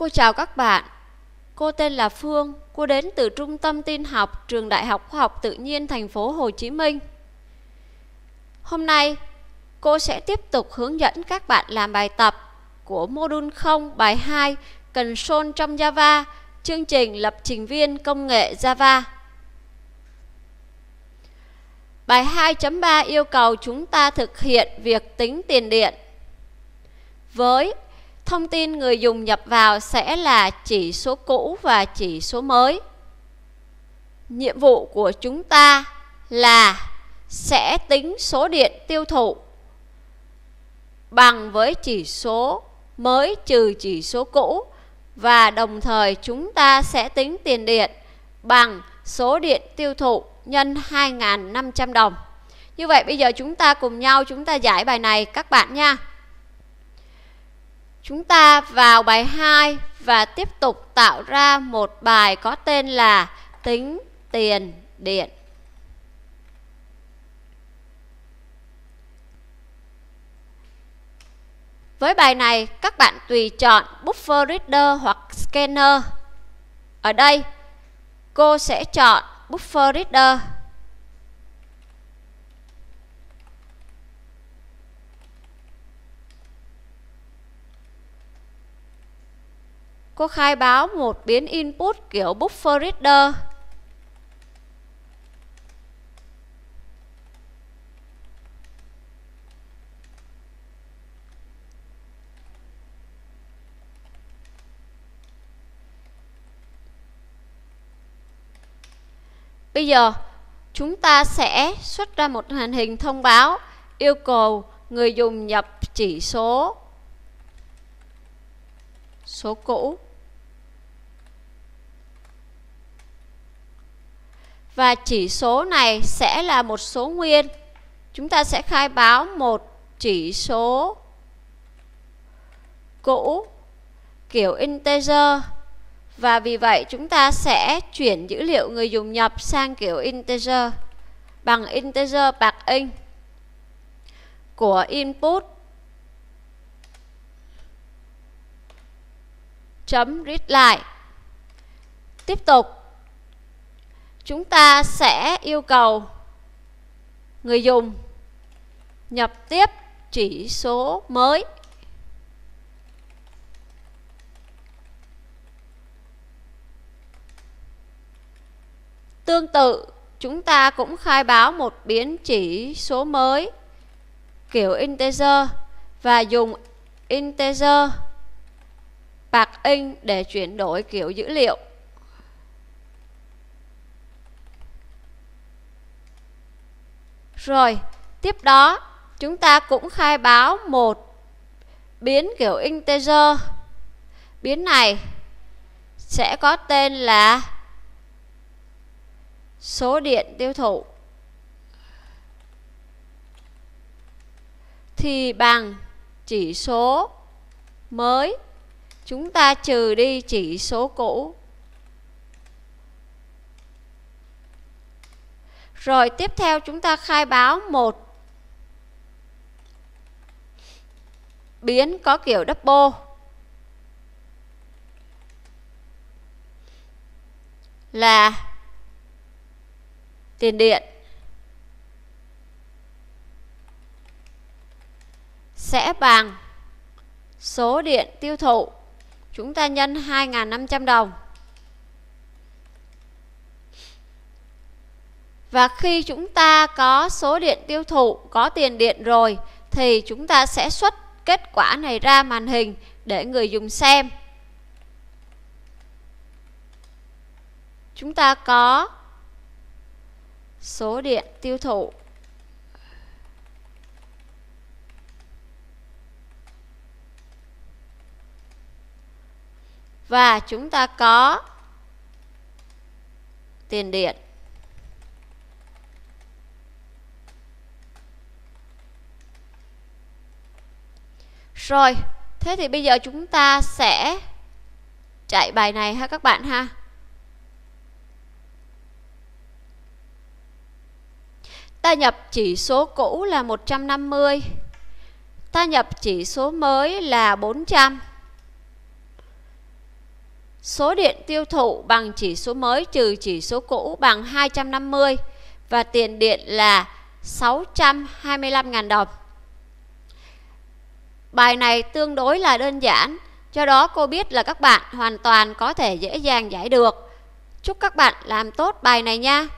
Cô chào các bạn. Cô tên là Phương, cô đến từ Trung tâm Tin học Trường Đại học Khoa học Tự nhiên thành phố Hồ Chí Minh. Hôm nay, cô sẽ tiếp tục hướng dẫn các bạn làm bài tập của module 0 bài 2 Cần Control trong Java, chương trình lập trình viên công nghệ Java. Bài 2.3 yêu cầu chúng ta thực hiện việc tính tiền điện với thông tin người dùng nhập vào sẽ là chỉ số cũ và chỉ số mới. Nhiệm vụ của chúng ta là sẽ tính số điện tiêu thụ bằng với chỉ số mới trừ chỉ số cũ và đồng thời chúng ta sẽ tính tiền điện bằng số điện tiêu thụ nhân 2.500 đồng. Như vậy bây giờ chúng ta cùng nhau chúng ta giải bài này các bạn nha. Chúng ta vào bài 2 và tiếp tục tạo ra một bài có tên là tính tiền điện. Với bài này, các bạn tùy chọn Buffer Reader hoặc Scanner. Ở đây, cô sẽ chọn Buffer Reader. Cô khai báo một biến input kiểu Buffer Reader. Bây giờ, chúng ta sẽ xuất ra một màn hình thông báo yêu cầu người dùng nhập chỉ số số cũ và chỉ số này sẽ là một số nguyên. Chúng ta sẽ khai báo một chỉ số cũ, kiểu integer. Và vì vậy chúng ta sẽ chuyển dữ liệu người dùng nhập sang kiểu integer bằng integer bạc in của input chấm readline. Tiếp tục chúng ta sẽ yêu cầu người dùng nhập tiếp chỉ số mới Tương tự, chúng ta cũng khai báo một biến chỉ số mới kiểu integer và dùng integer bạc in để chuyển đổi kiểu dữ liệu. Rồi, tiếp đó chúng ta cũng khai báo một biến kiểu integer. Biến này sẽ có tên là số điện tiêu thụ thì bằng chỉ số mới chúng ta trừ đi chỉ số cũ rồi, tiếp theo chúng ta khai báo một biến có kiểu double. Là tiền điện sẽ bằng số điện tiêu thụ. Chúng ta nhân 2.500 đồng. Và khi chúng ta có số điện tiêu thụ, có tiền điện rồi thì chúng ta sẽ xuất kết quả này ra màn hình để người dùng xem. Chúng ta có số điện tiêu thụ và chúng ta có tiền điện Rồi, thế thì bây giờ chúng ta sẽ chạy bài này ha các bạn ha. Ta nhập chỉ số cũ là 150. Ta nhập chỉ số mới là 400. Số điện tiêu thụ bằng chỉ số mới trừ chỉ số cũ bằng 250 và tiền điện là 625.000 đồng. Bài này tương đối là đơn giản, do đó cô biết là các bạn hoàn toàn có thể dễ dàng giải được. Chúc các bạn làm tốt bài này nha.